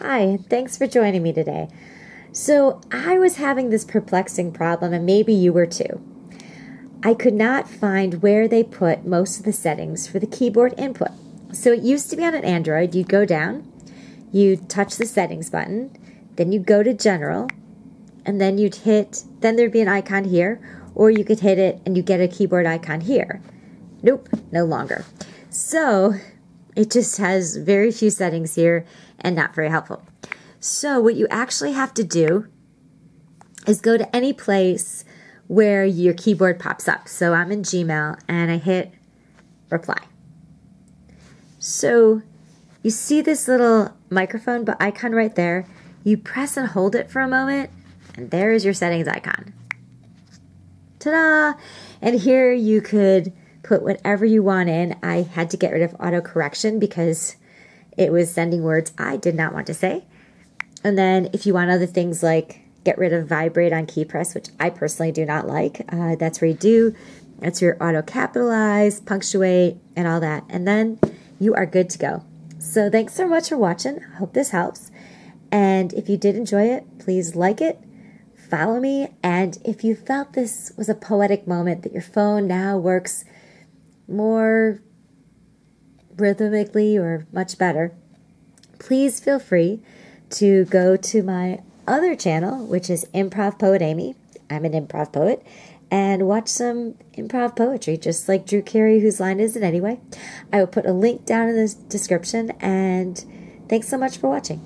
Hi, thanks for joining me today. So, I was having this perplexing problem, and maybe you were too. I could not find where they put most of the settings for the keyboard input. So, it used to be on an Android, you'd go down, you'd touch the settings button, then you'd go to General, and then you'd hit, then there'd be an icon here, or you could hit it and you get a keyboard icon here. Nope, no longer. So, it just has very few settings here and not very helpful. So, what you actually have to do is go to any place where your keyboard pops up. So, I'm in Gmail and I hit reply. So, you see this little microphone icon right there. You press and hold it for a moment, and there is your settings icon. Ta da! And here you could put whatever you want in. I had to get rid of auto correction because it was sending words I did not want to say. And then if you want other things like get rid of vibrate on key press, which I personally do not like, uh, that's where you do. That's your auto capitalize, punctuate, and all that. And then you are good to go. So thanks so much for watching. Hope this helps. And if you did enjoy it, please like it, follow me, and if you felt this was a poetic moment that your phone now works more rhythmically or much better, please feel free to go to my other channel, which is Improv Poet Amy. I'm an improv poet, and watch some improv poetry, just like Drew Carey, whose line is it anyway. I will put a link down in the description, and thanks so much for watching.